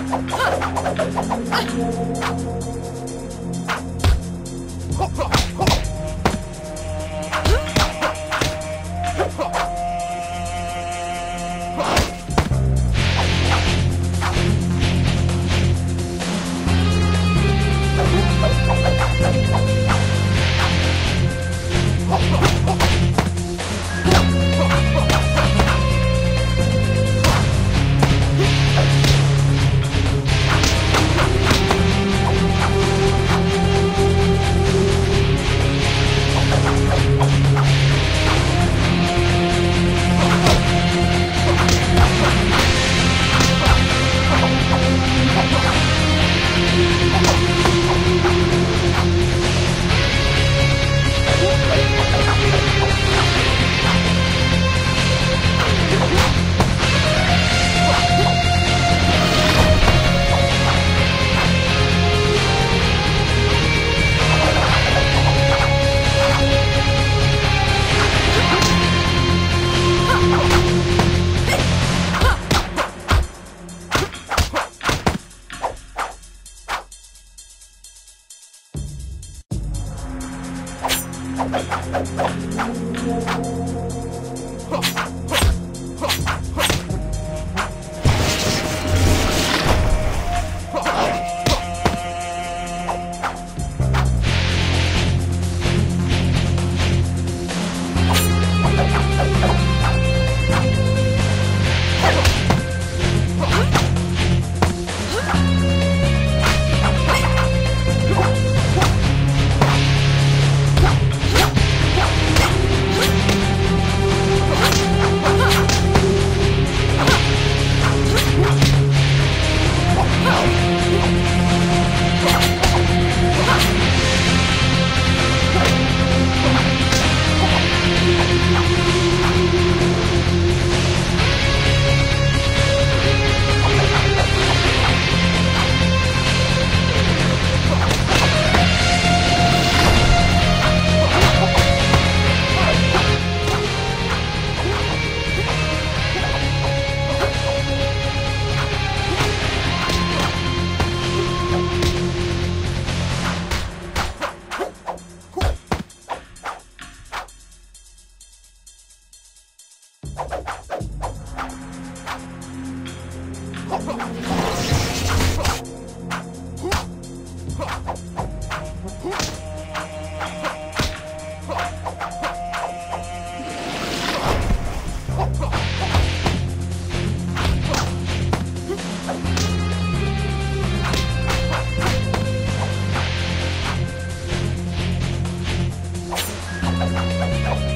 Ha! Huh. Let's go.